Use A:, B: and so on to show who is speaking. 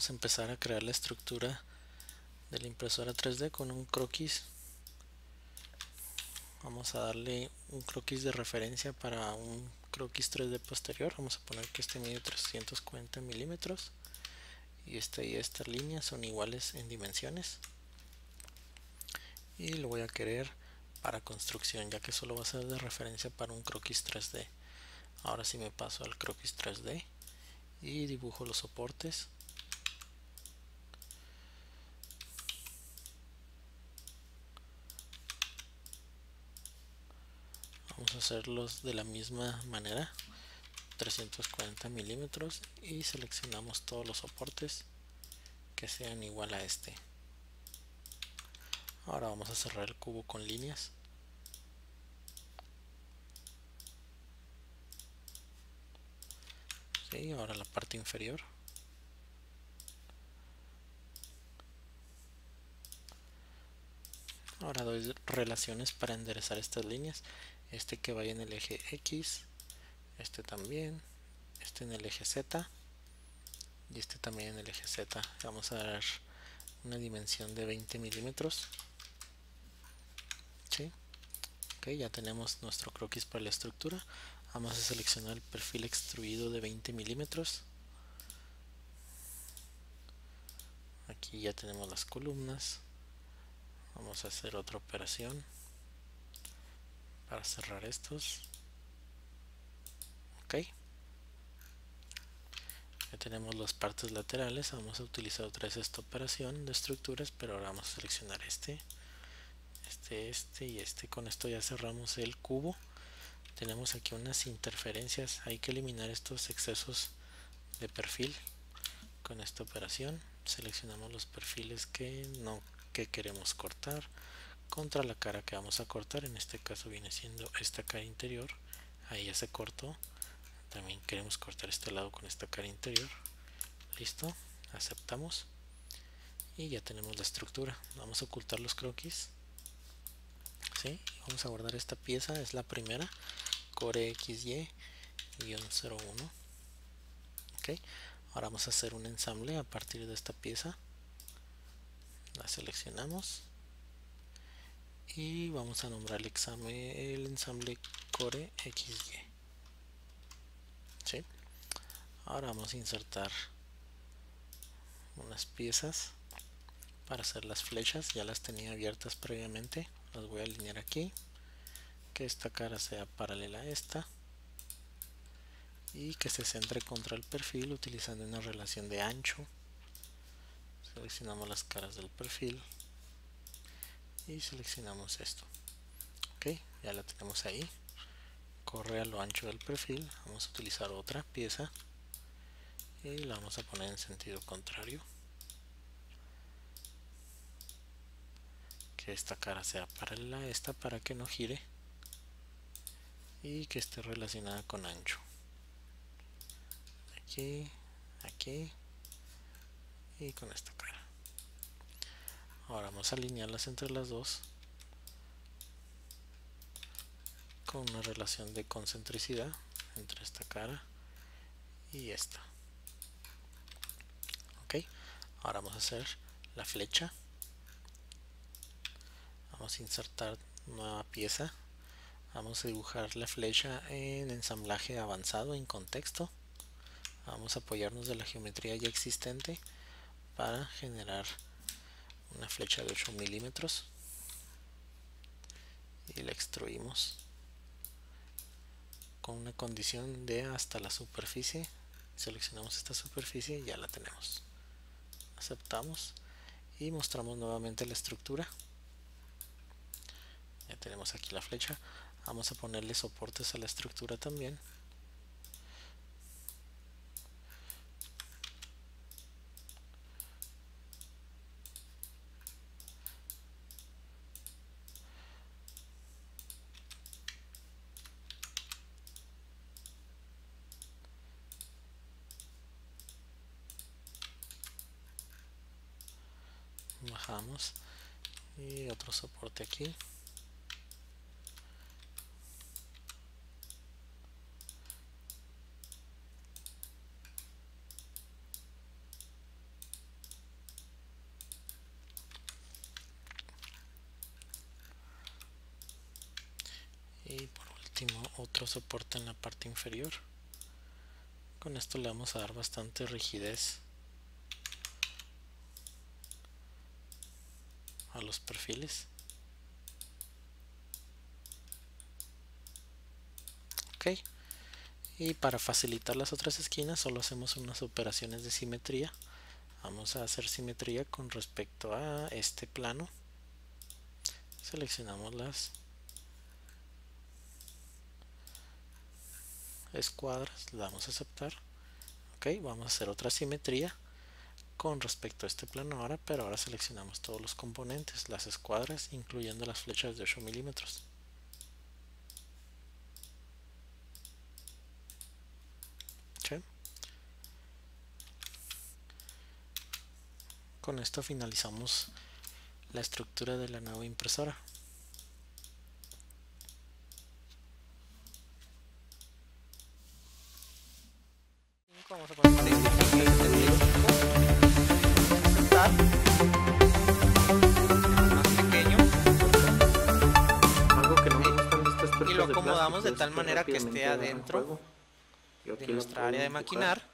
A: vamos a empezar a crear la estructura de la impresora 3D con un croquis. Vamos a darle un croquis de referencia para un croquis 3D posterior. Vamos a poner que este mide 340 milímetros y esta y esta línea son iguales en dimensiones. Y lo voy a querer para construcción ya que solo va a ser de referencia para un croquis 3D ahora sí me paso al croquis 3D y dibujo los soportes vamos a hacerlos de la misma manera 340 milímetros y seleccionamos todos los soportes que sean igual a este ahora vamos a cerrar el cubo con líneas ¿Sí? ahora la parte inferior relaciones para enderezar estas líneas este que vaya en el eje X este también, este en el eje Z y este también en el eje Z. Vamos a dar una dimensión de 20 milímetros. ¿Sí? Ya tenemos nuestro croquis para la estructura. Vamos a seleccionar el perfil extruido de 20 milímetros. Aquí ya tenemos las columnas. Vamos a hacer otra operación para cerrar estos. Ok. Ya tenemos las partes laterales. Vamos a utilizar otra vez esta operación de estructuras pero ahora vamos a seleccionar este este, este y este. Con esto ya cerramos el cubo. Tenemos aquí unas interferencias. Hay que eliminar estos excesos de perfil con esta operación. Seleccionamos los perfiles que no que queremos cortar contra la cara que vamos a cortar. En este caso viene siendo esta cara interior. Ahí ya se cortó. También queremos cortar este lado con esta cara interior. Listo aceptamos. Y ya tenemos la estructura. Vamos a ocultar los croquis. ¿sí? vamos a guardar esta pieza. Es la primera. Core xy-01 ok ahora vamos a hacer un ensamble a partir de esta pieza la seleccionamos. Y vamos a nombrar el, examen, el ensamble core xy ahora vamos a insertar unas piezas para hacer las flechas. Ya las tenía abiertas previamente. Las voy a alinear aquí. Que esta cara sea paralela a esta. Y que se centre contra el perfil utilizando una relación de ancho seleccionamos las caras del perfil y seleccionamos esto. Ok ya la tenemos ahí. Corre a lo ancho del perfil. Vamos a utilizar otra pieza y la vamos a poner en sentido contrario. Que esta cara sea paralela a esta para que no gire y que esté relacionada con ancho. Aquí aquí y con esta cara ahora vamos a alinearlas entre las dos con una relación de concentricidad entre esta cara y esta. Ok ahora vamos a hacer la flecha. Vamos a insertar nueva pieza. Vamos a dibujar la flecha en ensamblaje avanzado en contexto. Vamos a apoyarnos de la geometría ya existente para generar una flecha de 8 milímetros. Y la extruimos con una condición de hasta la superficie. Seleccionamos esta superficie y ya la tenemos. Aceptamos y mostramos nuevamente la estructura. Ya tenemos aquí la flecha. Vamos a ponerle soportes a la estructura también y otro soporte aquí. Y por último otro soporte en la parte inferior. Con esto le vamos a dar bastante rigidez. A los perfiles. Ok. Y para facilitar las otras esquinas solo hacemos unas operaciones de simetría. Vamos a hacer simetría con respecto a este plano. Seleccionamos las escuadras, le damos a aceptar. Ok, vamos a hacer otra simetría con respecto a este plano ahora, pero ahora seleccionamos todos los componentes, las escuadras, incluyendo las flechas de 8 milímetros. Con esto finalizamos la estructura de la nueva impresora
B: de de
C: acomodamos de
B: plástico
C: tal manera que esté adentro de nuestra área de maquinar